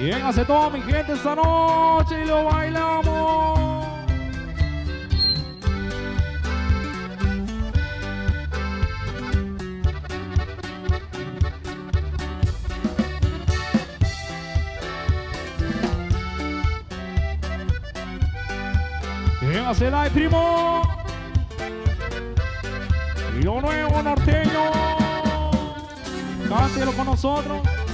Bien, hace todo mi gente esta noche y lo bailamos. Bien, hace la primo. Y lo nuevo norteño. Cántelo con nosotros.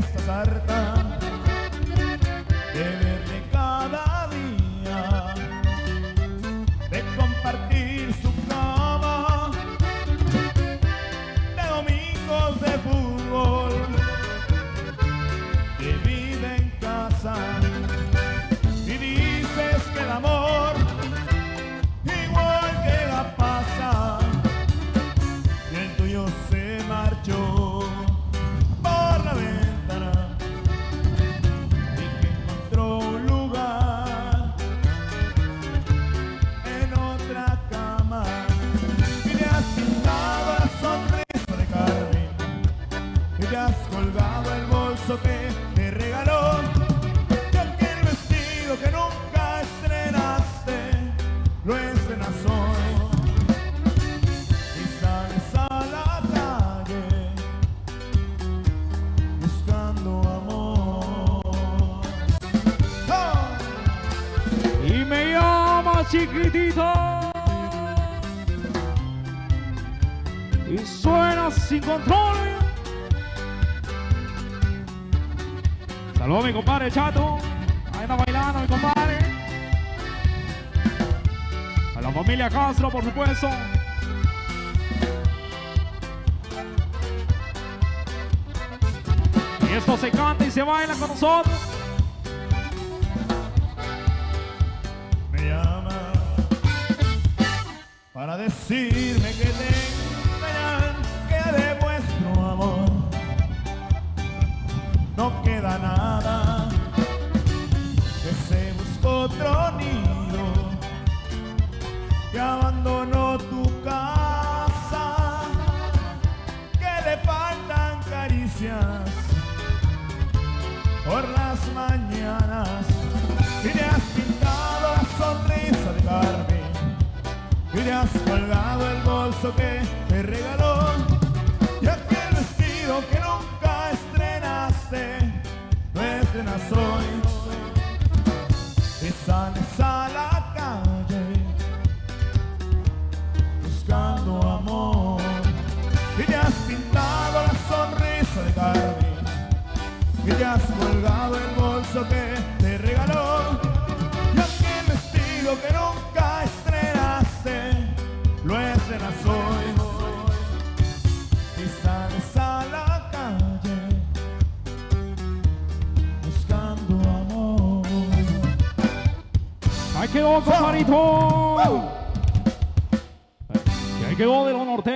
Estás harta de verme cada día, de compartir su cama, de domingos de fútbol, que vive en casa. Y dices que el amor igual que la pasa y el tuyo se marchó por la ventana chiquitito. Y suena sin control. Saludos mi compadre Chato. Ahí está bailando mi compadre. A la familia Castro, por supuesto. Y esto se canta y se baila con nosotros. Decirme que te engañan, que de vuestro amor. No queda nada, que se buscó otro nido, que abandonó tu casa, que le faltan caricias por las mañanas. Y le has pintado la sonrisa de Carmen y le has colgado el bolso que te regaló. Y aquel vestido que nunca estrenaste lo estrenas hoy. Y sales a la calle buscando amor. Y le has pintado la sonrisa de Carmen. Y te has colgado el bolso que te regaló. Y aquel vestido que nunca sales a la calle buscando amor Ahí quedó, compadrito. Y ahí quedó de los norteños.